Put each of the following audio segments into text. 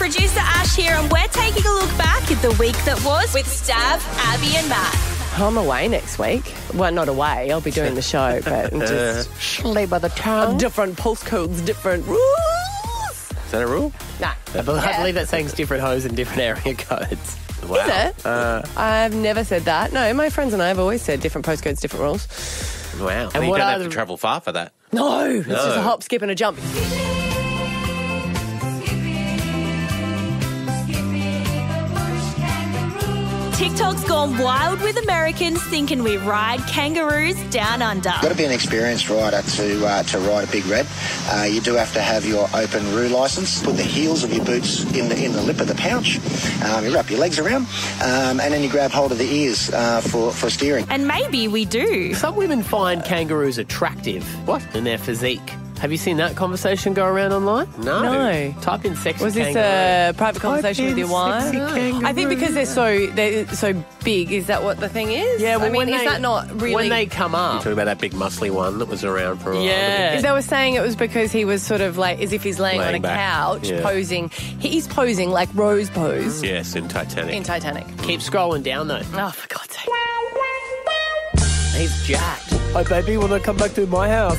Producer Ash here, and we're taking a look back at the week that was with Stav, Abby, and Matt. Oh, I'm away next week. Well, not away. I'll be doing the show, but just slip of the tongue. Different postcodes, different rules. Is that a rule? Nah. I believe, I believe that saying's different hoes and different area codes. Wow. Is it? Uh, I've never said that. No, my friends and I have always said different postcodes, different rules. Wow. And you what don't are have to travel far for that. No, it's just a hop, skip, and a jump. TikTok's gone wild with Americans thinking we ride kangaroos down under. You've Got to be an experienced rider to uh, to ride a big red. Uh, you do have to have your open roo license. Put the heels of your boots in the in the lip of the pouch. Um, you wrap your legs around, um, and then you grab hold of the ears uh, for for steering. And maybe we do. Some women find kangaroos attractive. What? In their physique. Have you seen that conversation go around online? No. No. Type in sexy Was this kangaroo. a private conversation with your wife? I think because they're so they're so big. Is that what the thing is? Yeah, well, I mean, when is they, that not really? When they come up. Talking about that big muscly one that was around for a while. Yeah. Is they were saying it was because he was sort of like as if he's laying, on a back. couch Yeah. posing. He's posing like Rose pose mm. Yes, in Titanic. in Titanic. Mm. Keep scrolling down though. Oh, for God's sake! He's jacked. Hey, baby, when I come back to my house.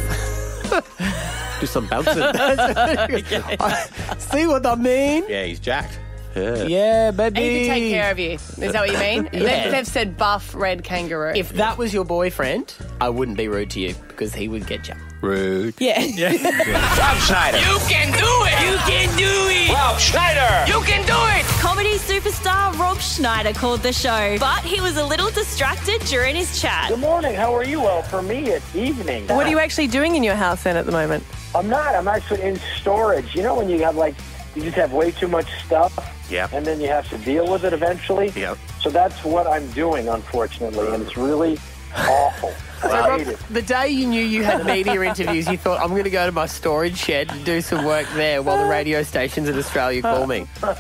Do some bouncing. See what I mean? yeah, he's jacked. Yeah. Yeah, baby. He could take care of you. Is that what you mean? Yeah. they've, they've said buff red kangaroo. If that was your boyfriend, I wouldn't be rude to you because he would get you. Rude. yeah. Rob Schneider. You can do it! You can do it! Rob Schneider. You can do it! Comedy superstar Rob Schneider called the show, but he was a little distracted during his chat. Good morning. How are you? Well, for me, it's evening. what are you actually doing in your house then at the moment? I'm not. I'm actually in storage. You know when you have like, you just have way too much stuff, Yep. and then you have to deal with it eventually. Yep. So that's what I'm doing, unfortunately, and it's really awful. Hate it. The day you knew you had media interviews, you thought, I'm going to go to my storage shed and do some work there while the radio stations in Australia call me.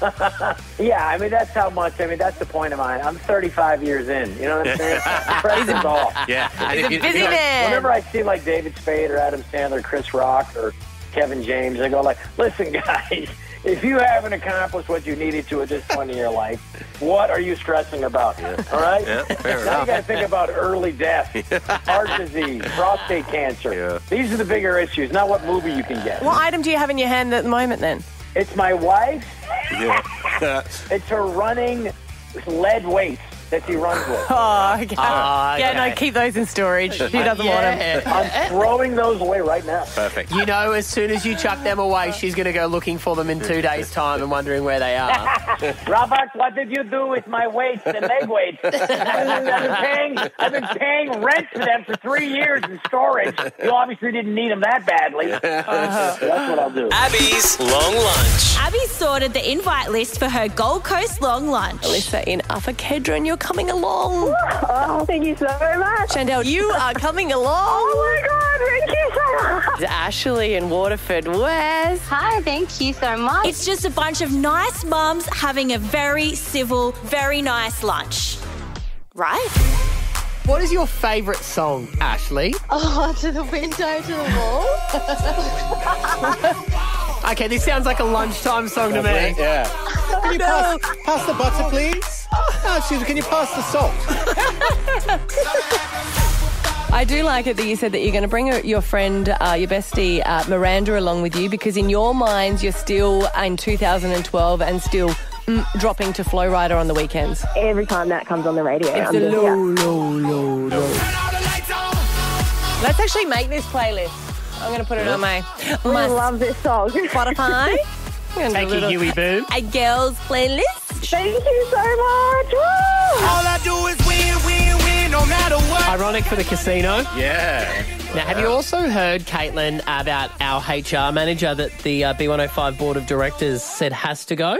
Yeah, I mean that's how much. I mean that's the point of mine. I'm 35 years in. You know what I'm saying? Pressure's off. Yeah. And He's a busy you know, man. Whenever I see like David Spade or Adam Sandler, Chris Rock or Kevin James, I go like, "Listen, guys, if you haven't accomplished what you needed to at this point in your life, what are you stressing about? All right? Yeah, fair now enough. you got to think about early death, heart disease, prostate cancer. Yeah. These are the bigger issues, not what movie you can get. What item do you have in your hand at the moment then? It's my wife. Yeah. It's her running lead weights that she runs with. Oh, okay. Ah, yeah, no, keep those in storage. She doesn't want them. I'm throwing those away right now. Perfect. You know, as soon as you chuck them away, she's going to go looking for them in two days' time and wondering where they are. Robert, what did you do with my weights and leg weights? I've been paying, I've been paying rent for them for three years in storage. You obviously didn't need them that badly. That's what I'll do. Abby's long lunch. Abby sorted the invite list for her Gold Coast long lunch. Alyssa in Upper Kedron, you're coming along. Oh, thank you so much. Chantel, you are coming along. Oh my God, thank you so much. Ashley in Waterford, Wes. Hi, thank you so much. It's just a bunch of nice mums having a very civil, very nice lunch. Right? What is your favourite song, Ashley? oh, to the window, to the wall. Okay, this sounds like a lunchtime song to me. Yeah. Can you pass, pass the butter, please? No, Susan, can you pass the salt? I do like it that you said that you're going to bring your friend, uh, your bestie, uh, Miranda, along with you because in your minds you're still in 2012 and still mm, dropping to Flo Rida on the weekends. Every time that comes on the radio, It's I'm the just, low, yeah. low, low, low. Let's actually make this playlist. I'm going to put it on my, We my love this song. Spotify. I'm gonna Thank do a you, little- Huey Boo. A girls playlist. Thank you so much. Woo! All I do is win, win, win, no matter what. Ironic for the casino. Yeah. Now, have you also heard, Caitlin, about our HR manager that the uh, B105 board of directors said has to go?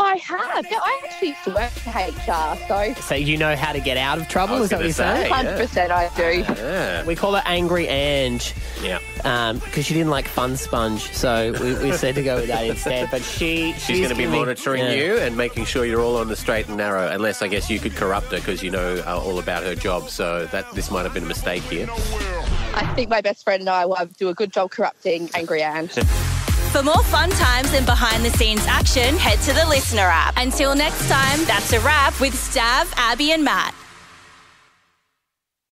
I have. No, I actually used to work for HR, so So you know how to get out of trouble? Is that what you're say, saying? 100% I do. Yeah. We call her Angry Ange Yeah. because she didn't like Fun Sponge, so we, we said to go with that instead. But she She's, going to be monitoring yeah. you and making sure you're all on the straight and narrow. Unless I guess you could corrupt her because you know uh, all about her job. So that this might have been a mistake here. I think my best friend and I will do a good job corrupting Angry Anne. For more fun times and behind the scenes action, head to the LiSTNR app. Until next time, that's a wrap with Stav, Abby, and Matt.